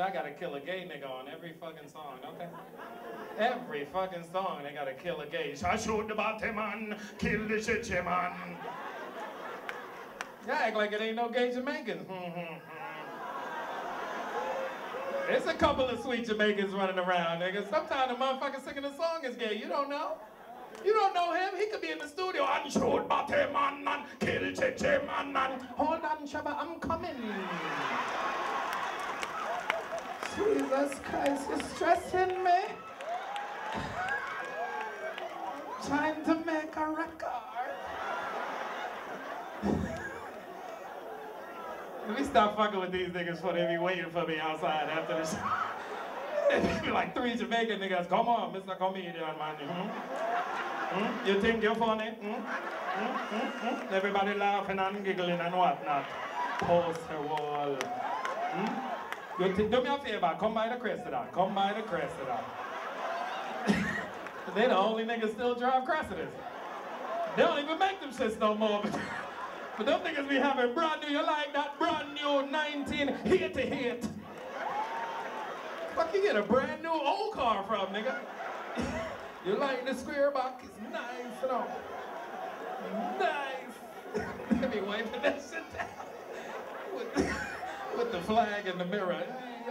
I gotta kill a gay nigga on every fucking song, don't? Every fucking song they gotta kill a gay. I shoot the bottom man, kill the shit man. Y'all act like it ain't no gay Jamaicans. Hmm, hmm, hmm. There's a couple of sweet Jamaicans running around, nigga. Sometimes the motherfucker singing the song is gay. You don't know. You don't know him. He could be in the studio and shoot bottom man kill Chichi man hold on, Shabba, I'm coming. Jesus Christ, you're stressing me. Trying to make a record. Let me stop fucking with these niggas for they be waiting for me outside after the show. like three Jamaican niggas, come on, Mr. Comedian, man. Hmm? Hmm? You think you're funny? Hmm? Hmm? Hmm? Hmm? Everybody laughing and giggling and whatnot. Poster wall. Hmm? You think, do me a favor, come by the Cressida. Come by the Cressida. they the only niggas still drive Cressidas. They don't even make them shits no more. But them niggas be having brand new, you like that brand new 19 hit to hit. Fuck you get a brand new old car from, nigga. you like the square box? It's nice, you know. Nice. they be wiping that shit down the flag in the mirror. Hey,